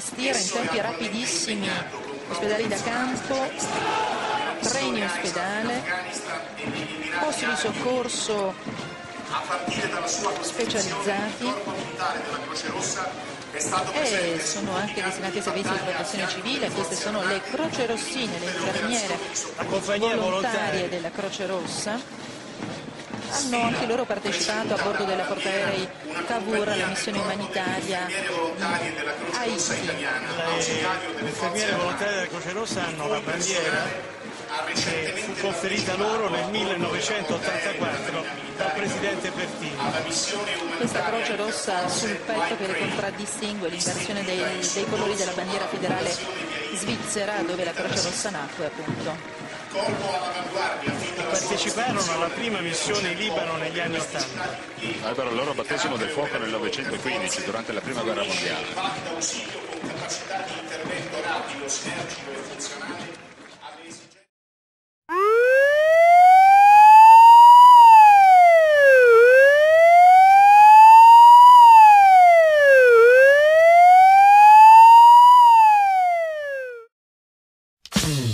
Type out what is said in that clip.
tantissimi ospedali da campo, treni ospedale, posti di soccorso specializzati. E sono anche destinati ai servizi di protezione civile, queste sono le croce rossine, le infermiere volontarie della Croce Rossa hanno anche loro partecipato a bordo della portaerei Cavour alla missione umanitaria di Haiti. Le infermiere volontarie della Croce Rossa hanno la bandiera che fu conferita loro nel 1984 dal presidente Pertini. Questa croce rossa sul petto che le contraddistingue l'inversione dei, dei colori della bandiera federale svizzera dove la croce rossa nacque appunto parteciparono alla prima missione in Libano negli anni Ottanta. Eh, Ebbero il loro battesimo del fuoco nel 1915, durante la prima guerra mondiale. Mm.